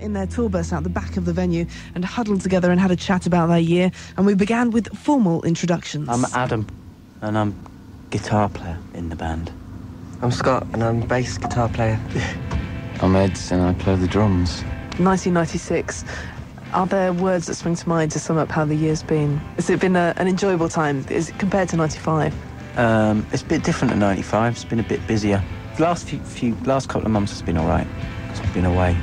in their tour bus out the back of the venue and huddled together and had a chat about their year and we began with formal introductions. I'm Adam and I'm guitar player in the band. I'm Scott and I'm bass guitar player. I'm Eds and I play the drums. 1996. Are there words that spring to mind to sum up how the year's been? Has it been a, an enjoyable time is it compared to 95? Um, it's a bit different to 95. It's been a bit busier. The last few, few last couple of months has been all right because we've been away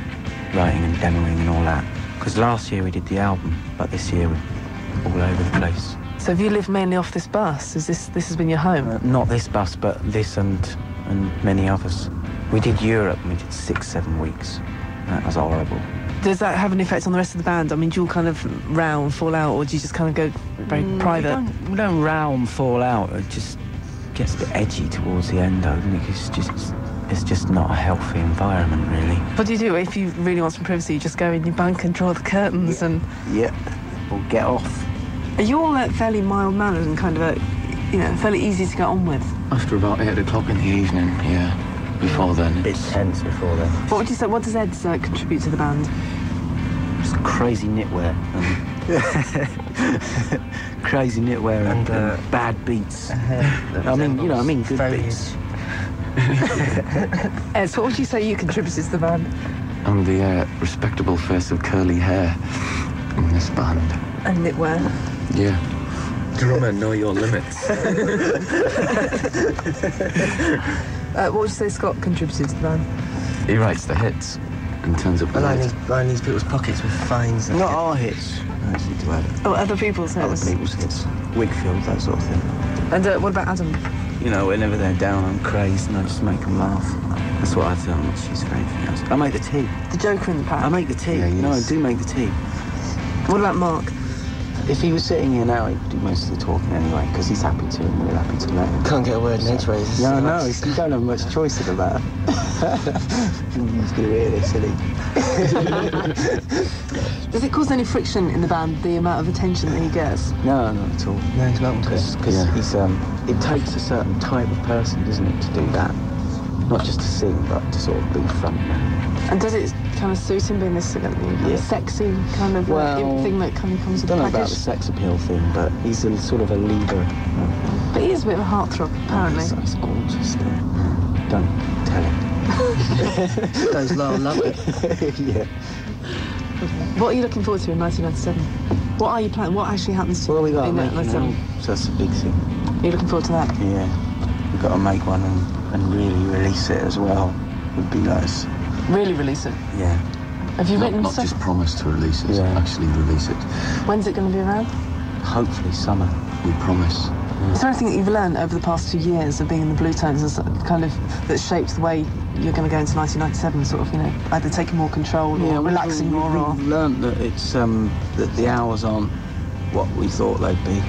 writing and demoing and all that. Because last year we did the album, but this year we're all over the place. So have you lived mainly off this bus? Is this this has been your home? Uh, not this bus, but this and and many others. We did Europe and we did six, seven weeks. That was horrible. Does that have an effect on the rest of the band? I mean, do you all kind of row and fall out, or do you just kind of go very Mm, private? We don't, we don't row and fall out. It just gets a bit edgy towards the end, though. doesn't it? It's just it's just not a healthy environment, really. What do you do if you really want some privacy? You just go in your bunk and draw the curtains and... Yeah. Or get off. Are you all uh, fairly mild-mannered and kind of, uh, you know, fairly easy to get on with? After about 8 o'clock in the evening, yeah. Before then, A bit it's tense before then. What would you say, what does Ed uh, contribute to the band? Just crazy knitwear and crazy knitwear and, And, uh, bad beats. I mean, you know, I mean good Foliage. beats. Ed, so what would you say you contributed to the band? I'm the uh, respectable face of curly hair in this band. And knitwear. Yeah. Drummer, know your limits. Uh, what would you say Scott contributed to the band? He writes the hits and turns up I line late. these, line these people's pockets with fines. and- Not our hits. Actually, to add Oh, other people's hits. other hits. people's hits. Wigfield, that sort of thing. And uh, what about Adam? You know, whenever they're down, I'm crazed and I just make them laugh. That's what I do. I'm not she's for anything else. I make the tea. The Joker in the pack. I make the tea. Yeah, no, I do make the tea. What about Mark? If he was sitting here now, he'd do most of the talking anyway, because he's happy to and we're happy to let him. Can't get a word in edgeways. Yeah, I know. it's- You don't have much choice in the matter. he's going to hear this, isn't he? Does it cause any friction in the band, the amount of attention that he gets? No, not at all. No, he's welcome to Because. Yeah. he's um, it takes a certain type of person, doesn't it, to do that? Not just to sing, but to sort of be front man. And does it kind of suit him being this kind Yeah. sexy kind of uh, Well, thing that kind of comes I with don't the know about package? the sex appeal thing, but he's a sort of a leader. But he is a bit of a heartthrob, apparently. It's, it's gorgeous. Though. Don't tell him. Those low love it. yeah. What are you looking forward to in 1997? What are you planning? What actually happens to Well, we got to in make uh, an 97? album, so that's a big thing. Are you looking forward to that? Yeah, we've got to make one and, and really release it as well. Would be nice. Really release it? Yeah. Have you Not, written not stuff? just promise to release it, Yeah. actually release it. When's it going to be around? Hopefully summer. We promise. Is there anything that you've learned over the past two years of being in the Bluetones that's kind of that shaped the way you're going to go into 1997? Sort of, you know, either taking more control or relaxing more, or We've learned that it's um that the hours aren't what we thought they'd be,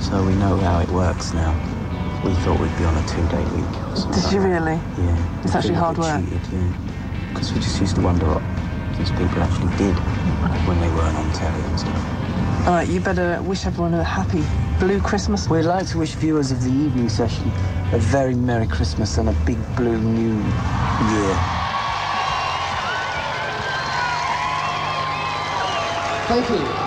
so we know how it works now. We thought we'd be on a two-day week. or something did you like that. really? Yeah. It's We actually hard work. Cheated, yeah. Because we just used to wonder what these people actually did when they weren't on telly and stuff. All right, you better wish everyone a happy Blue Christmas. We'd like to wish viewers of the evening session a very Merry Christmas and a big blue new year. Thank you.